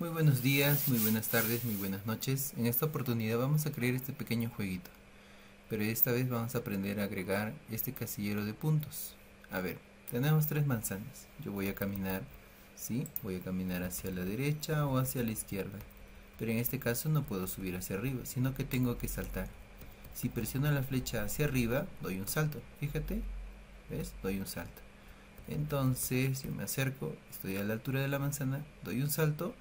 Muy buenos días, muy buenas tardes, muy buenas noches. En esta oportunidad vamos a crear este pequeño jueguito. Pero esta vez vamos a aprender a agregar este casillero de puntos. A ver, tenemos tres manzanas. Yo voy a caminar, ¿sí? Voy a caminar hacia la derecha o hacia la izquierda. Pero en este caso no puedo subir hacia arriba, sino que tengo que saltar. Si presiono la flecha hacia arriba, doy un salto. Fíjate, ¿ves? Doy un salto. Entonces yo me acerco, estoy a la altura de la manzana, doy un salto,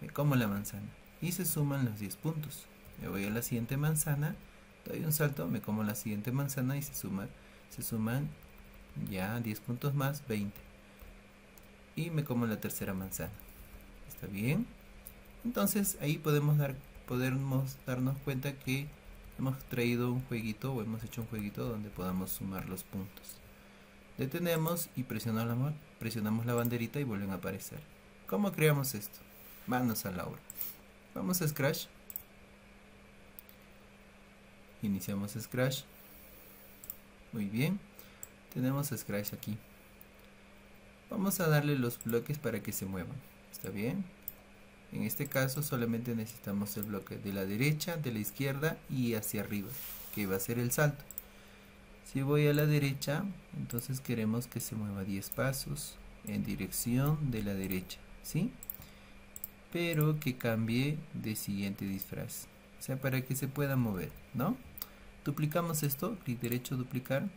me como la manzana y se suman los 10 puntos. Me voy a la siguiente manzana, doy un salto, me como la siguiente manzana y se suman, se suman ya 10 puntos más, 20. Y me como la tercera manzana. ¿Está bien? Entonces ahí podemos, dar, podemos darnos cuenta que hemos traído un jueguito o hemos hecho un jueguito donde podamos sumar los puntos. Detenemos y presionamos la banderita y vuelven a aparecer. ¿Cómo creamos esto? Manos a la obra. Vamos a Scratch. Iniciamos Scratch. Muy bien. Tenemos Scratch aquí. Vamos a darle los bloques para que se muevan. ¿Está bien? En este caso solamente necesitamos el bloque de la derecha, de la izquierda y hacia arriba, que va a ser el salto. Si voy a la derecha, entonces queremos que se mueva 10 pasos en dirección de la derecha, ¿sí? Pero que cambie de siguiente disfraz, o sea, para que se pueda mover, ¿no? Duplicamos esto, clic derecho, duplicar,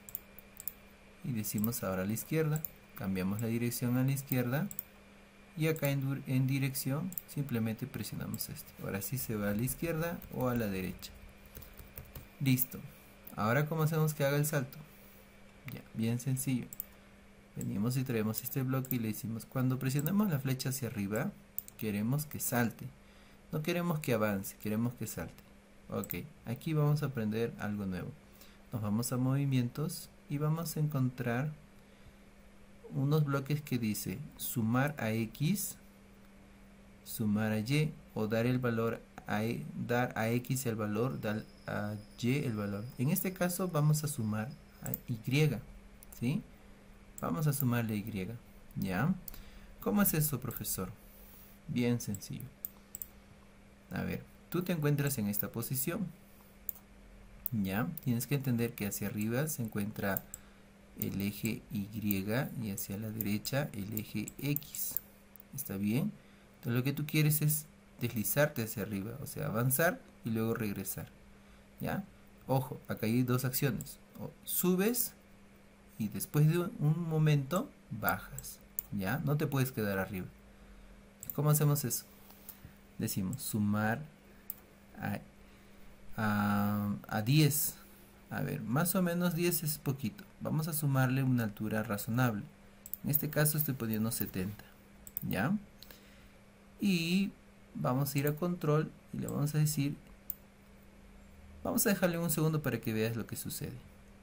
y decimos ahora a la izquierda, cambiamos la dirección a la izquierda, y acá en, dirección simplemente presionamos esto. Ahora sí se va a la izquierda o a la derecha. Listo. Ahora, ¿cómo hacemos que haga el salto? Ya, bien sencillo. Venimos y traemos este bloque y le decimos, cuando presionemos la flecha hacia arriba, queremos que salte. No queremos que avance, queremos que salte. Ok, aquí vamos a aprender algo nuevo. Nos vamos a movimientos y vamos a encontrar unos bloques que dice sumar a X, sumar a Y o dar el valor a, e, dar a X el valor, dar a Y el valor. En este caso vamos a sumar a Y, ¿sí? Vamos a sumarle Y, ¿ya? ¿Cómo es eso, profesor? Bien sencillo. A ver, tú te encuentras en esta posición, ¿ya? Tienes que entender que hacia arriba se encuentra el eje Y y hacia la derecha el eje X. ¿Está bien? Entonces lo que tú quieres es deslizarte hacia arriba, o sea, avanzar y luego regresar. ¿Ya? Ojo, acá hay dos acciones. subes y después de un momento bajas. ¿Ya? No te puedes quedar arriba. ¿Cómo hacemos eso? Decimos sumar a, a, a 10. A ver, más o menos 10 es poquito. Vamos a sumarle una altura razonable. En este caso estoy poniendo 70. ¿Ya? Y vamos a ir a control y le vamos a decir vamos a dejarle un segundo para que veas lo que sucede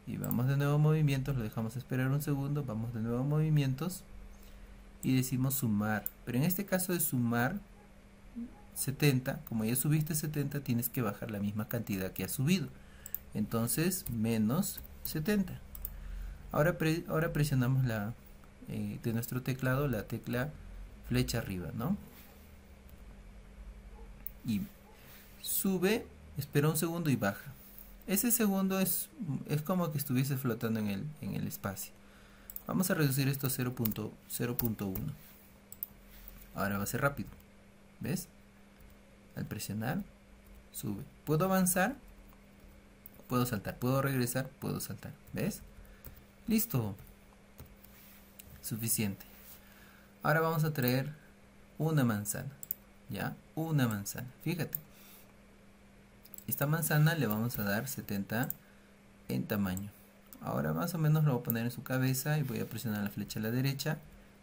y vamos de nuevo a movimientos lo dejamos esperar un segundo vamos de nuevo a movimientos y decimos sumar pero en este caso de sumar 70 como ya subiste 70 tienes que bajar la misma cantidad que has subido entonces menos 70 ahora, ahora presionamos la eh, de nuestro teclado la tecla flecha arriba ¿no? y sube, espera un segundo y baja. Ese segundo es, es como que estuviese flotando en el, en el espacio. Vamos a reducir esto a 0.1. Ahora va a ser rápido. ¿Ves? Al presionar, sube. ¿Puedo avanzar? Puedo saltar. ¿Puedo regresar? Puedo saltar. ¿Ves? Listo. Suficiente. Ahora vamos a traer una manzana. ¿ya? Una manzana, fíjate. Esta manzana le vamos a dar 70 en tamaño. Ahora más o menos lo voy a poner en su cabeza y voy a presionar la flecha a la derecha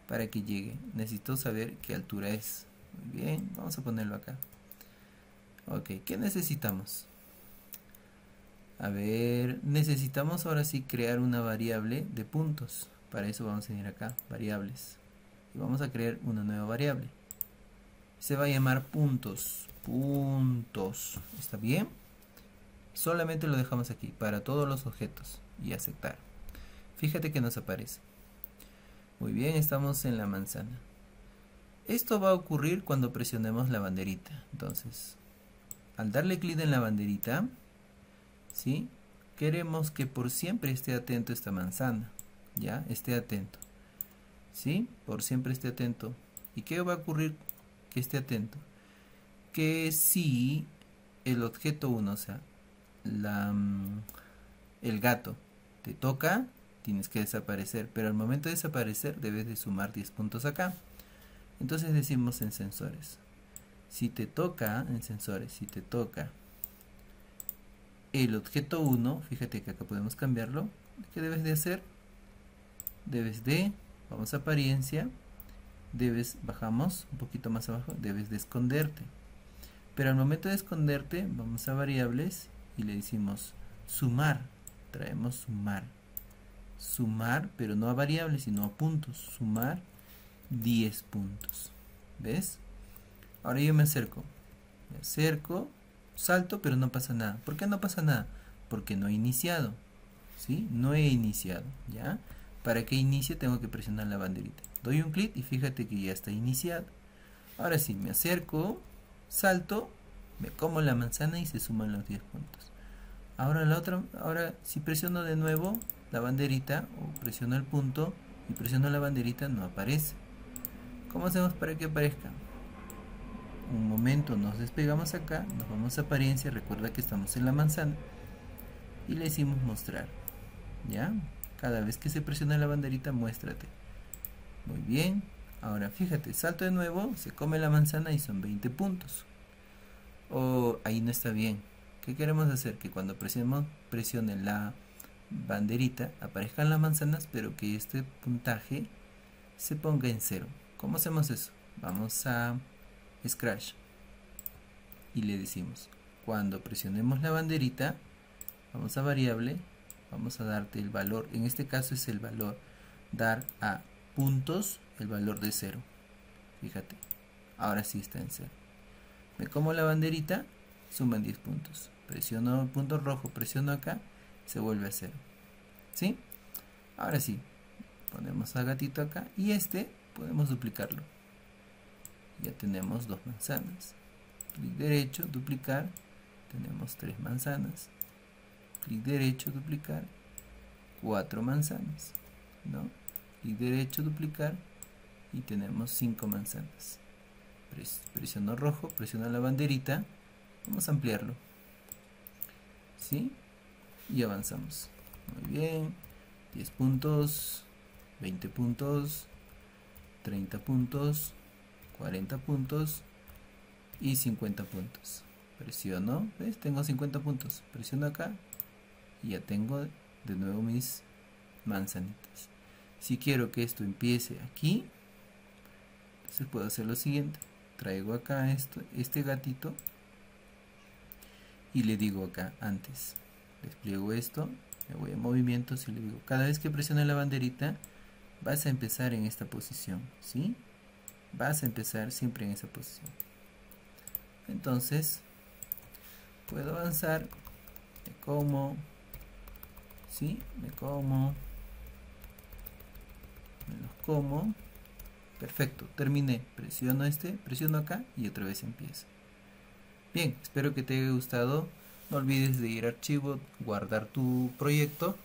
para que llegue. Necesito saber qué altura es. Muy bien, vamos a ponerlo acá. Ok, ¿qué necesitamos? A ver, necesitamos ahora sí crear una variable de puntos. Para eso vamos a ir acá, variables. Y vamos a crear una nueva variable se va a llamar puntos. Puntos. ¿Está bien? Solamente lo dejamos aquí para todos los objetos y aceptar. Fíjate que nos aparece. Muy bien, estamos en la manzana. Esto va a ocurrir cuando presionemos la banderita. Entonces, al darle clic en la banderita, ¿sí? Queremos que por siempre esté atento esta manzana, ¿ya? Esté atento, ¿sí? Por siempre esté atento. ¿Y qué va a ocurrir que esté atento? Que si el objeto 1, o sea, la, mm, el gato, te toca, tienes que desaparecer, pero al momento de desaparecer debes de sumar 10 puntos acá. Entonces decimos en sensores, si te toca, en sensores, si te toca el objeto 1, fíjate que acá podemos cambiarlo, ¿qué debes de hacer? Debes de, vamos a apariencia, debes, bajamos un poquito más abajo, debes de esconderte. Pero al momento de esconderte, vamos a variables y le decimos sumar, traemos sumar sumar, pero no a variables, sino a puntos. Sumar 10 puntos. ¿Ves? Ahora yo me acerco. Me acerco, salto, pero no pasa nada. ¿Por qué no pasa nada? Porque no he iniciado. ¿Sí? No he iniciado. ¿Ya? Para que inicie tengo que presionar la banderita. Doy un clic y fíjate que ya está iniciado. Ahora sí, me acerco, salto, me como la manzana y se suman los 10 puntos. Ahora la otra, ahora si presiono de nuevo, la banderita o presiono el punto y presiono la banderita no aparece. ¿Cómo hacemos para que aparezca? Un momento nos despegamos acá, nos vamos a apariencia, recuerda que estamos en la manzana y le decimos mostrar. ¿Ya? Cada vez que se presiona la banderita, muéstrate. Muy bien. Ahora fíjate, salto de nuevo, se come la manzana y son 20 puntos. O ahí no está bien. ¿Qué queremos hacer? Que cuando presionemos, presione la banderita aparezcan las manzanas, pero que este puntaje se ponga en cero. ¿Cómo hacemos eso? Vamos a Scratch y le decimos, cuando presionemos la banderita, vamos a variable, vamos a darte el valor, en este caso es el valor, dar a puntos el valor de cero. Fíjate, ahora sí está en cero. Me como la banderita, suman 10 puntos. Presiono el punto rojo, presiono acá se vuelve a cero. ¿Sí? Ahora sí, ponemos a gatito acá y este podemos duplicarlo. Ya tenemos dos manzanas. Clic derecho, duplicar, tenemos tres manzanas. Clic derecho, duplicar, cuatro manzanas. ¿no? Clic derecho, duplicar y tenemos cinco manzanas. Presiono rojo, presiono la banderita, vamos a ampliarlo. ¿Sí? y avanzamos. Muy bien. 10 puntos, 20 puntos, 30 puntos, 40 puntos y 50 puntos. Presiono, ¿ves? Tengo 50 puntos. Presiono acá y ya tengo de nuevo mis manzanitas. Si quiero que esto empiece aquí, entonces puedo hacer lo siguiente. Traigo acá esto, este gatito y le digo acá antes despliego esto, me voy a movimientos y le digo, cada vez que presione la banderita, vas a empezar en esta posición, ¿sí? Vas a empezar siempre en esa posición. Entonces, puedo avanzar, me como, ¿sí? Me como, me los como, perfecto, terminé, presiono este, presiono acá y otra vez empiezo. Bien, espero que te haya gustado no olvides de ir a archivo, guardar tu proyecto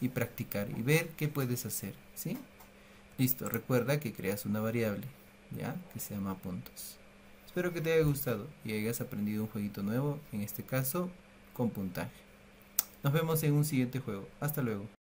y practicar y ver qué puedes hacer, ¿sí? Listo, recuerda que creas una variable, ¿ya? Que se llama puntos. Espero que te haya gustado y hayas aprendido un jueguito nuevo, en este caso con puntaje. Nos vemos en un siguiente juego. Hasta luego.